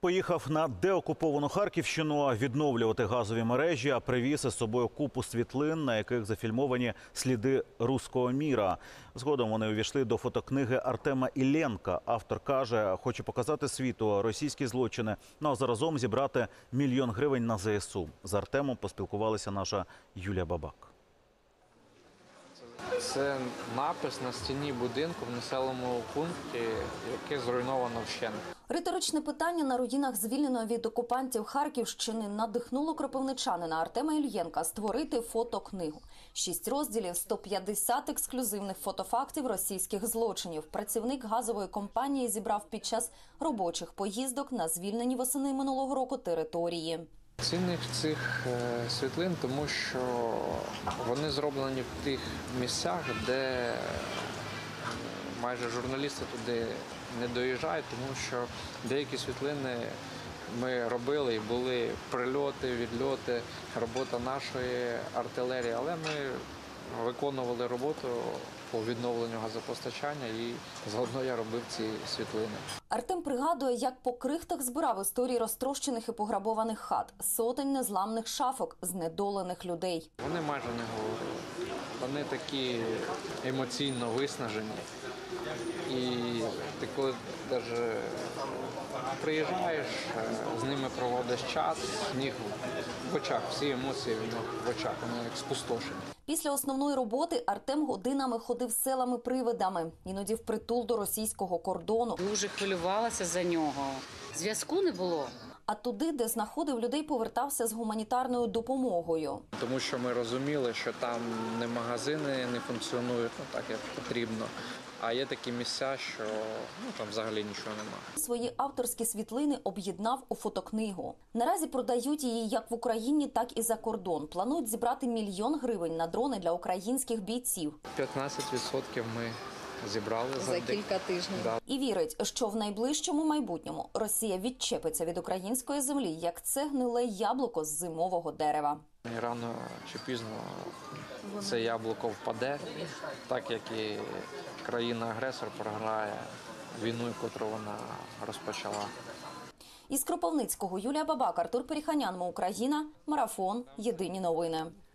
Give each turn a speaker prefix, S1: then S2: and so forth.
S1: Поїхав на деокуповану Харківщину відновлювати газові мережі, а привіз із собою купу світлин, на яких зафільмовані сліди руського міра. Згодом вони увійшли до фотокниги Артема Ілленка. Автор каже, хоче показати світу російські злочини, ну а заразом зібрати мільйон гривень на ЗСУ. З Артемом поспілкувалася наша Юлія Бабак.
S2: Це напис на стіні будинку в населеному пункті, яке зруйновано вщент.
S3: Риторичне питання на руїнах звільненої від окупантів Харківщини надихнуло кропивничанина Артема Ільєнка створити фотокнигу. Шість розділів, 150 ексклюзивних фотофактів російських злочинів. Працівник газової компанії зібрав під час робочих поїздок на звільнені восени минулого року території.
S2: Цінних цих е, світлин, тому що вони зроблені в тих місцях, де е, майже журналісти туди не доїжджають, тому що деякі світлини ми робили і були прильоти, відльоти, робота нашої артилерії, але ми виконували роботу по відновленню газопостачання і заодно я робив ці світлини.
S3: Артем пригадує, як по крихтах збирав історії розтрощених і пограбованих хат, сотень незламних шафок, знедолених людей.
S2: Вони майже не говорили. Вони такі емоційно виснажені. І ти коли навіть приїжджаєш, е, з ними проводиш час, в них в очах, всі емоції в них в очах, вони як спустошені.
S3: Після основної роботи Артем годинами ходив селами привидами, іноді впритул до російського кордону.
S4: Дуже хвилювалася за нього. Зв'язку не було.
S3: А туди, де знаходив людей, повертався з гуманітарною допомогою.
S2: Тому що ми розуміли, що там не магазини не функціонують ну, так, як потрібно. А є такі місця, що ну, там взагалі нічого немає.
S3: Свої авторські світлини об'єднав у фотокнигу. Наразі продають її як в Україні, так і за кордон. Планують зібрати мільйон гривень на дрони для українських бійців.
S2: 15% ми зібрали за,
S5: за кілька тижнів.
S2: Да.
S3: І вірить, що в найближчому майбутньому Росія відчепиться від української землі, як це гниле яблуко з зимового дерева.
S2: І Рано чи пізно це яблуко впаде, так як і країна-агресор програє війну, яку вона розпочала.
S3: Із Кропивницького Юлія Бабак, Артур Періханян, Ми Україна, Марафон. Єдині новини.